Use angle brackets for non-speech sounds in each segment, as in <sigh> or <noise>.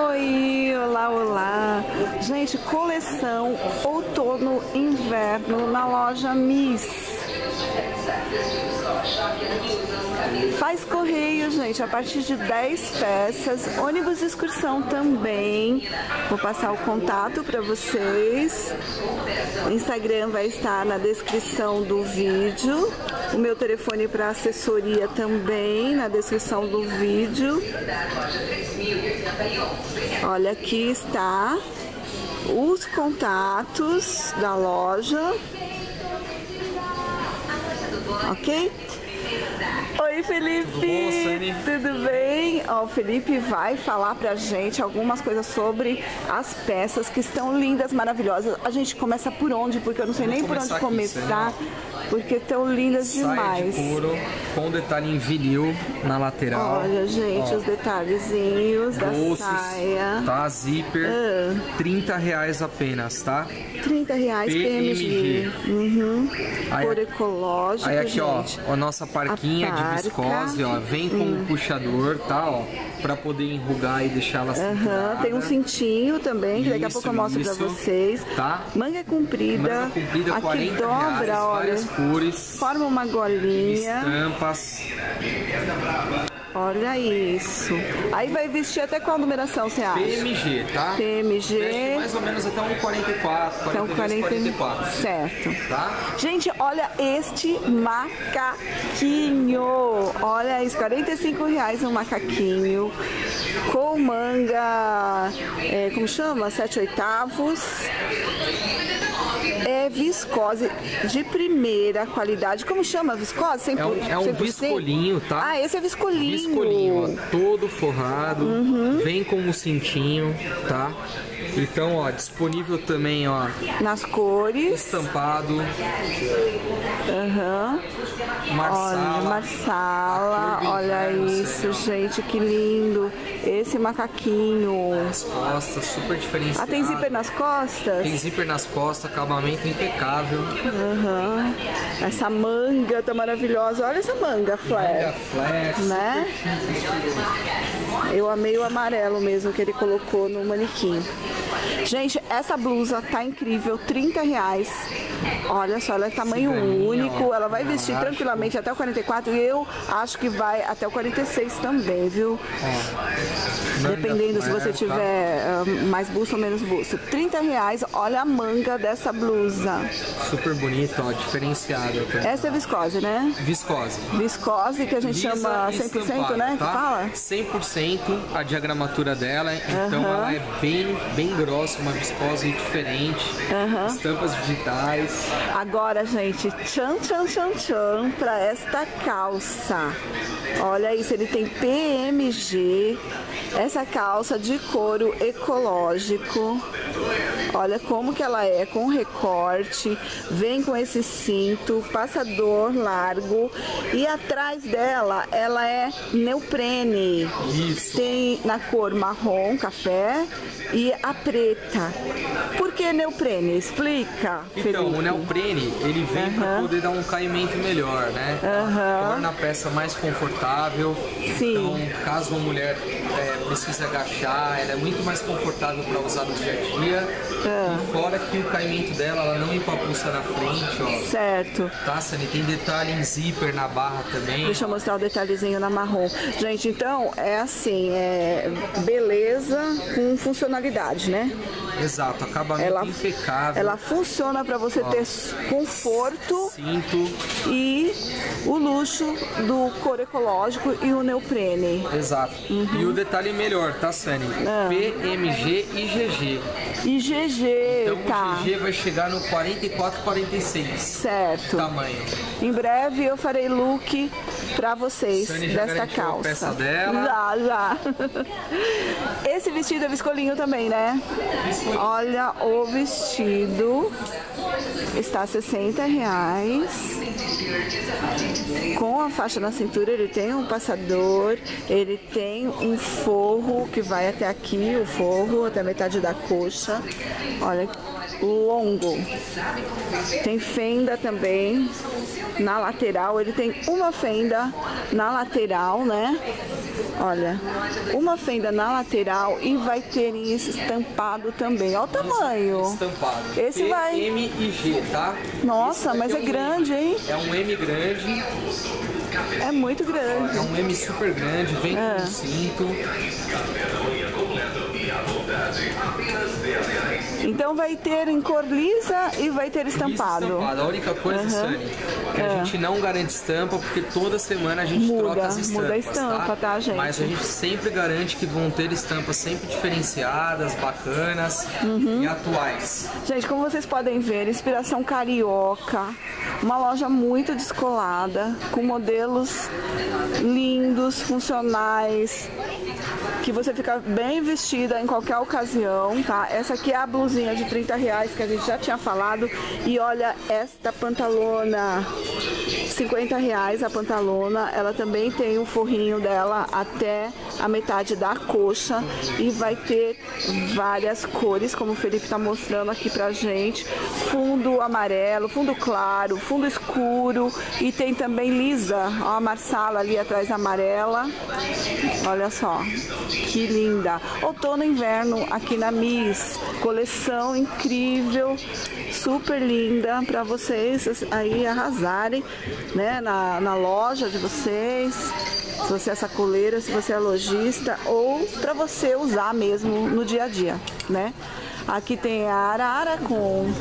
Oi, olá, olá. Gente, coleção outono inverno na loja Miss. Faz correio, gente, a partir de 10 peças. Ônibus de excursão também. Vou passar o contato para vocês. O Instagram vai estar na descrição do vídeo. O meu telefone para assessoria também na descrição do vídeo. Olha, aqui está os contatos da loja. Ok? Oi, Felipe! Tudo bom, Sani? Tudo bem? Ó, o Felipe vai falar pra gente algumas coisas sobre as peças que estão lindas, maravilhosas. A gente começa por onde? Porque eu não sei nem por onde começar aqui, começar. Porque estão lindas demais. de couro com detalhe em vinil na lateral. Olha, gente, Ó, os detalhezinhos da bolsos, saia. tá? Zíper, Ah. 30 reais apenas, tá? 30 reais PMG. PMG. Uhum. Aí- Cor ecológico, Aí aqui, gente. ó, a nossa parquinha A de viscose, ó, vem com um puxador, tá, ó, pra poder enrugar e deixar ela cinturada. tem um cintinho também, que daqui a pouco eu mostro pra isso. vocês. Tá. Manga comprida. Manga comprida, Aqui 40 dobra, reais, olha. Cores, Forma uma golinha. estampas. Olha isso. Aí vai vestir até qual numeração você acha? PMG, tá? PMG. Veste mais ou menos até um 44, 42, Então, 40... 44, Certo. tá? Gente, olha este macaquinho. Olha isso, 45 reais um macaquinho. Com manga, é, como chama? 7 oitavos. É viscose de primeira qualidade. Como chama viscose? 100%? É um, é um 100%? viscolinho, tá? Ah, esse é viscolinho. Viscolinho, ó, todo forrado, Uhum. vem com um cintinho, tá? Então, ó, disponível também, ó, Nas cores. estampado, Aham. Olha, marsala, Marsala, a cor do olha isso, ó. gente, que lindo. Esse macaquinho. as costas, super Ah, diferenciado. tem zíper nas costas? Tem zíper nas costas, acabamento impecável. Aham. Essa manga tá maravilhosa. Olha essa manga, Manga flare. flex, Né? Eu amei o amarelo mesmo que ele colocou no manequim. Gente, essa blusa tá incrível, 30 reais. Olha só, ela é tamanho Ciganinha, único, ó, ela vai vestir elástico. tranquilamente até o 44 e eu acho que vai até o 46 também, viu? manga Dependendo se você tá? tiver ah, mais busto ou menos busto. 30 reais, olha a manga dessa blusa. Super bonito, ó, diferenciado. até. Essa é viscose, né? Viscose. Viscose, que a gente Lisa chama e 100%, estampada, né? Que tá? fala? 100% a diagramatura dela, então Aham. ela é bem, bem grossa, uma viscose diferente, estampas digitais. Agora, gente, tchan, tchan, tchan, tchan pra esta calça. Olha isso, ele tem PMG. Essa calça de couro ecológico. Olha como que ela é, com recorte. Vem com esse cinto, passador largo. E atrás dela, ela é neoprene. Isso. Tem na cor marrom, café e a preta. Por que neoprene? Explica, Então, Felipe. o neoprene, ele vem para Aham. poder dar um caimento melhor, né? Aham. Torna a peça mais confortável. Sim. Então, caso uma mulher é, precise agachar, ela é muito mais confortável para usar no dia a dia. Ah. E fora que o caimento dela, ela não empapuça na frente, ó. Certo. Tá, Sani? Tem detalhe em zíper na barra também. Deixa eu mostrar o detalhezinho na marrom. Gente, então é assim, é beleza com funcionalidade, né? Exato, acabamento Ela, impecável. ela funciona para você ter conforto Cinto, e o luxo do couro ecológico e o neoprene. exato. E o detalhe melhor, tá, Sani? Ah. PMG e GG. E GG, Então tá? o GG vai chegar no 44, 46 Certo. tamanho. Em breve eu farei look pra vocês desta calça. peça dela. Já, já. Esse vestido é viscolinho também, né? Viscolinho. Olha o vestido. Está a 60 reais. Com a faixa na cintura, ele tem um passador, ele tem um forro que vai até aqui, o forro, até a metade da coxa. Olha, longo. Tem fenda também na lateral, ele tem uma fenda na lateral, né? Olha, uma fenda na lateral e vai ter esse estampado também. Olha o tamanho. Estampado. Esse P, vai. M e G, tá? Nossa, mas é um grande, M. hein? É um M grande, É muito é grande. um M super grande, vem É. com cinto. Então vai ter em cor lisa e vai ter estampado. estampado. A única coisa, Aham. Sani, que a É. gente não garante estampa, porque toda semana a gente Muda, troca as estampas. muda a estampa, tá, gente? Mas a gente sempre garante que vão ter estampas sempre diferenciadas, bacanas Uhum. e atuais. Gente, como vocês podem ver, inspiração carioca, uma loja muito descolada, com modelos lindos, funcionais, que você fica bem vestida em qualquer ocasião, tá? Essa aqui é a blusinha de 30 reais que a gente já tinha falado. E olha esta pantalona, 50 reais a pantalona. Ela também tem o forrinho dela até a metade da coxa e vai ter várias cores, como o Felipe tá mostrando aqui pra gente. Fundo amarelo, fundo claro, fundo escuro e tem também lisa, ó, a marsala ali atrás amarela. Olha só, que linda. Outono e inverno aqui na Miss. Coleção incrível, super linda para vocês aí arrasarem, né, na, na loja de vocês. Se você é sacoleira, se você é lojista ou para você usar mesmo no dia a dia, né? Aqui tem a arara com,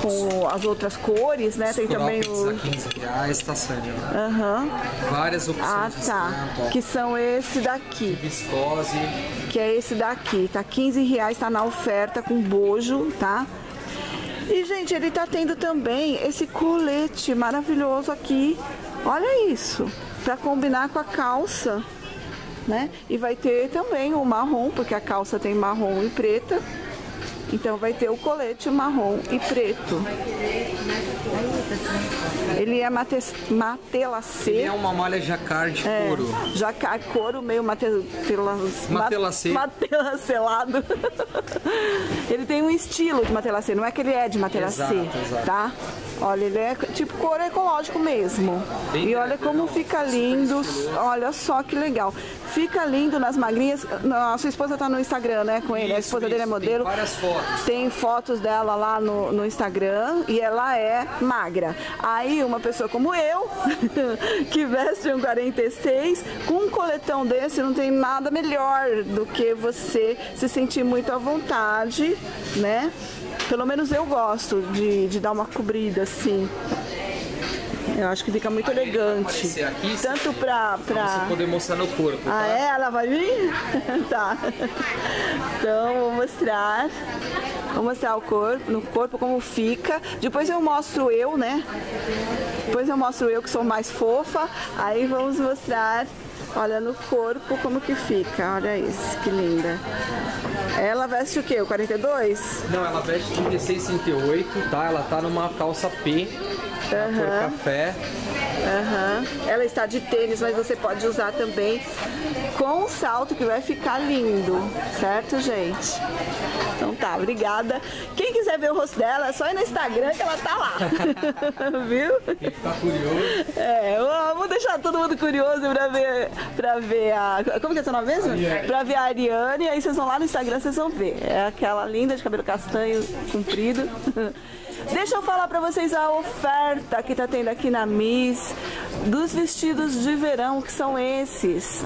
com as outras cores, né? Tem também a o 15 reais, tá, Sani? Aham. Várias opções Ah, de tá. estampa. Que são esse daqui. Viscose. que é esse daqui, tá 15 reais, tá na oferta com bojo, tá? E, gente, ele tá tendo também esse colete maravilhoso aqui, olha isso, pra combinar com a calça, né? E vai ter também o marrom, porque a calça tem marrom e preta, então vai ter o colete marrom e preto. Ele é mate, matelacê. Ele é uma malha jacquard de É, couro. Jaca, couro meio matela, Matelacê. matelacelado. <laughs> ele tem um estilo de matelacê, não é que ele é de matelacê, Exato, exato. tá? Olha, ele é tipo couro ecológico mesmo. Bem e olha como fica lindo, olha só que legal. Fica lindo nas magrinhas. A sua esposa tá no Instagram, né, com ele. a Isso, esposa dele é isso, modelo. Tem várias fotos. Tem fotos dela lá no, no Instagram e ela é magra. Aí uma pessoa como eu, <laughs> que veste um 46, com um coletão desse não tem nada melhor do que você se sentir muito à vontade, né? Pelo menos eu gosto de, de dar uma cobrida assim. Eu acho que fica muito Aí elegante. aqui, Tanto pra. Pra pra... você poder mostrar no corpo, Ah, tá? é? Ela vai vir? <laughs> tá. Então, vou mostrar. Vou mostrar o corpo, no corpo como fica. Depois eu mostro eu, né? Depois eu mostro eu que sou mais fofa. Aí vamos mostrar, olha, no corpo como que fica. Olha isso, que linda. Ela veste o quê? O 42? Não, ela veste 36, 38, tá? Ela tá numa calça P, na cor Aham. café. Aham. Ela está de tênis, mas você pode usar também com o salto que vai ficar lindo, certo, gente? Então tá, obrigada. Quem quiser ver o rosto dela, é só ir no Instagram que ela tá lá. <laughs> Viu? Quem ficar curioso, É, vamos deixar todo mundo curioso pra ver, pra ver a. Como que é seu nome mesmo? Pra ver a Ariane, aí vocês vão lá no Instagram, vocês vão ver. É aquela linda de cabelo castanho comprido. <laughs> Deixa eu falar pra vocês a oferta que tá tendo aqui na Miss dos vestidos de verão, que são esses.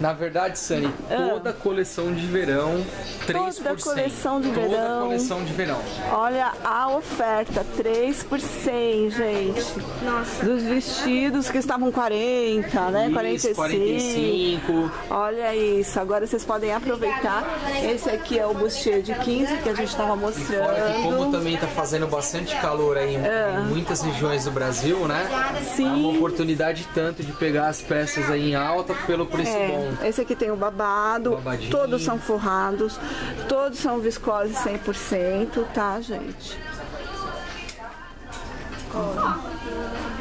Na verdade, Sani, toda coleção de verão, 3 Toda coleção de Toda verão. coleção de verão. Olha a oferta, 3 por 100, gente. Nossa. Dos vestidos que estavam 40, né? Isso, 45. 45. Olha isso, agora vocês podem aproveitar. Esse aqui é o bustier de 15 que a gente estava Fora que como mostrando. também tá fazendo bastante calor aí em, É. em muitas regiões do Brasil, né? É uma Sim, oportunidade tanto de pegar as peças aí em alta pelo preço é. bom. Esse aqui tem o babado, Babadinho. todos são forrados, todos são viscose 100%, tá, gente?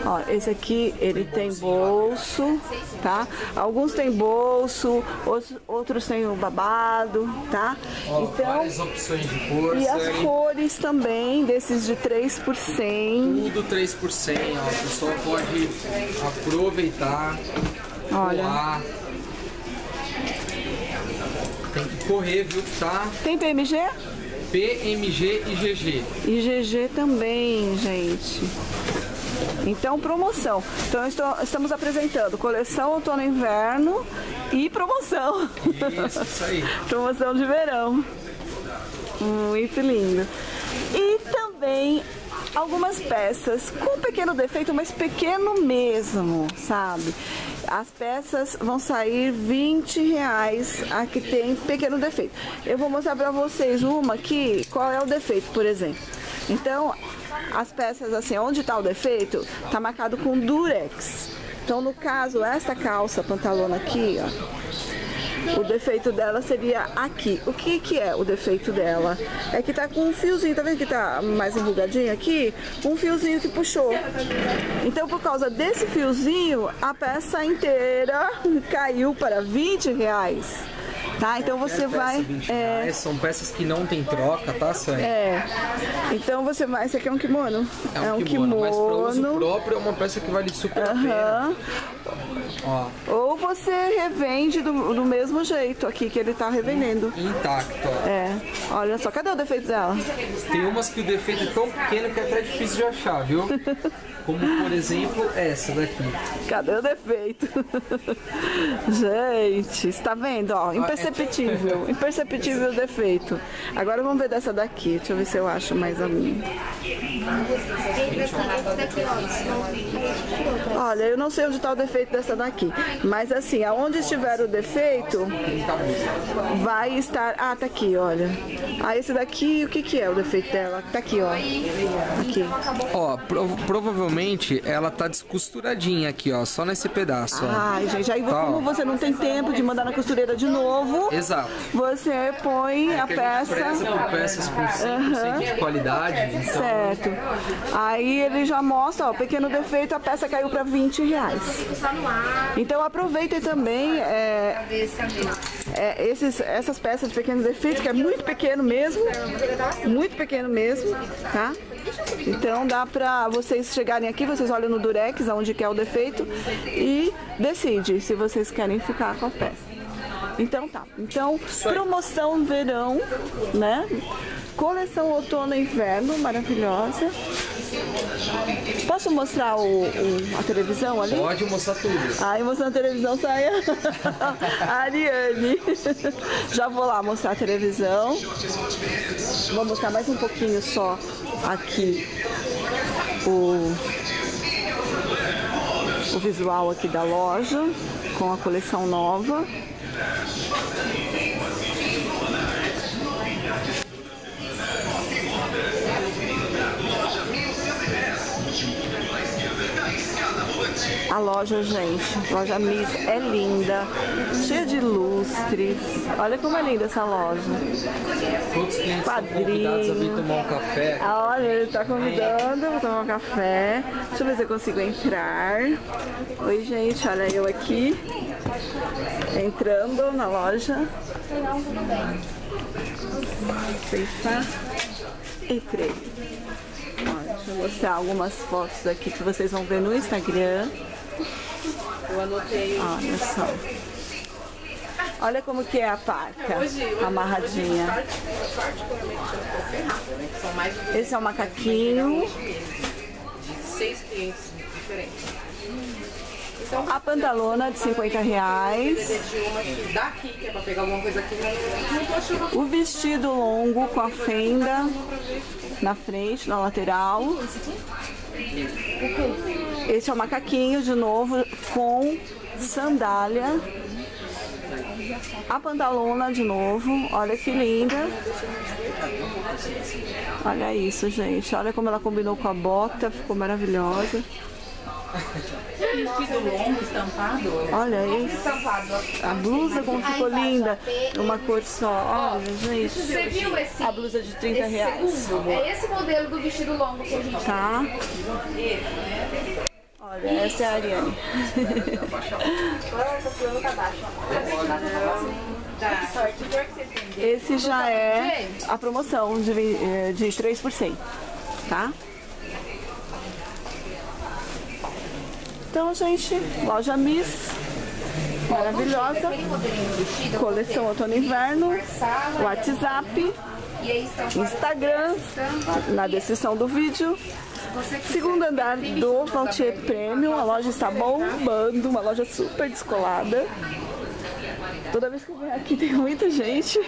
Ó. Esse aqui ele tem bolso, tá? Alguns tem bolso, outros, outros tem o babado, tá? Ó, então, várias opções de cor, e as série, cores também, desses de 3 por 100. tudo 3 por 100, ó. A pessoa pode aproveitar, Olha. pular. Tem que correr, viu? Tá Tem PMG? PMG e GG. E GG também, gente. Então, promoção. Então, estou- estamos apresentando coleção outono e inverno e promoção. Isso, isso aí. <laughs> promoção de verão. Muito lindo. E também algumas peças com pequeno defeito, mas pequeno mesmo, sabe? As peças vão sair 20 reais a que tem pequeno defeito. Eu vou mostrar para vocês uma aqui, qual é o defeito, por exemplo. Então, as peças assim, onde está o defeito, tá marcado com durex. Então, no caso, esta calça, pantalona aqui, ó, o defeito dela seria aqui. O que que é o defeito dela? É que tá com um fiozinho, tá vendo que tá mais enrugadinho aqui? Um fiozinho que puxou. Então, por causa desse fiozinho, a peça inteira <laughs> caiu para 20 reais. Tá? Então você Peça, vai. 20 É, São peças que não tem troca, tá, Sam? é. Então você vai. Esse aqui é um kimono? É um, kimono, mas para uso próprio é uma peça que vale super a pena. Ó, Ou você revende do, do mesmo jeito aqui que ele tá revendendo. intacto, ó. É. Olha só, cadê o defeito dela? Tem umas que o defeito é tão pequeno que é até difícil de achar, viu? <laughs> Como, por exemplo, essa daqui. Cadê o defeito? <laughs> Gente, está vendo? Ó, imperceptível. Imperceptível o defeito. Agora vamos ver dessa daqui. Deixa eu ver se eu acho mais a minha. Olha, eu não sei onde está o defeito dessa daqui. Mas assim, aonde estiver o defeito, vai estar. Ah, tá aqui, olha. Ah, esse daqui, o que, que é o defeito dela? Tá aqui, ó. Aqui. Ó, prov- provavelmente ela tá descosturadinha aqui, ó, só nesse pedaço, ó. Ai, gente, aí Tá, como ó. você não tem tempo de mandar na costureira de novo, Exato. você põe a Porque a peça. peças com 100% de qualidade, então Certo. Aí ele já mostra, ó, pequeno defeito, a peça caiu para 20 reais. Então aproveitem também é, é, esses, essas peças de pequeno defeito, que é muito pequeno mesmo, muito pequeno mesmo, tá? Então dá pra vocês chegarem aqui, vocês olham no Durex, onde que é o defeito, e decide se vocês querem ficar com a peça. Então tá. Então, promoção verão, né? Coleção outono e inverno, maravilhosa. Posso mostrar o, o- a televisão ali? pode mostrar tudo. Aí mostrando a televisão sai a <laughs> Ariane. <laughs> Já vou lá mostrar a televisão. Vou mostrar mais um pouquinho só aqui o, o visual aqui da loja com a coleção nova. A loja, gente, loja Miss é linda, cheia de lustres. Olha como é linda essa loja. Todos os clientes a vir tomar um café. Olha, ele tá convidando pra tomar um café. Deixa eu ver se eu consigo entrar. Oi, gente, olha eu aqui. Entrando na loja. Pensar. Entrei. Ó, deixa eu mostrar algumas fotos aqui que vocês vão ver no Instagram. Eu anotei. Olha só. Olha como que é a parca, amarradinha. São mais de Esse é o macaquinho. seis clientes diferentes. Então, A pantalona de 50 reais. é achando O vestido longo com a fenda na frente, na lateral. Esse é o macaquinho de novo com sandália. A pantalona de novo, olha que linda. Olha isso, gente. Olha como ela combinou com a bota, ficou maravilhosa. Vestido longo, estampado. Olha isso. Estampado. A blusa como ficou linda. Uma cor só. Olha, gente. Você viu esse? A blusa de 30 reais. segundo? É esse modelo do vestido longo que a gente Tá? Olha, essa é a Ariane. Esse já é a promoção de, eh, de 3%, tá? Então, gente, loja Miss, maravilhosa, coleção outono inverno, WhatsApp, Instagram, na descrição do vídeo. Segundo andar do Valtier Premium, a loja está bombando, uma loja super descolada. Toda vez que eu venho aqui tem muita gente,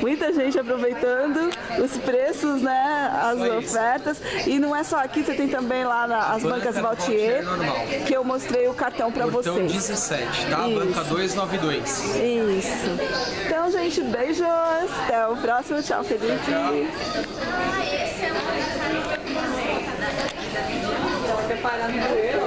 muita gente aproveitando os preços, né, as ofertas. E não é só aqui, você tem também lá nas bancas Banca Valtier, normal. que eu mostrei o cartão para vocês. 17, tá? Isso. Banca 292. Isso. Então, gente, beijos. Até o próximo. Tchau, Felipe. preparando o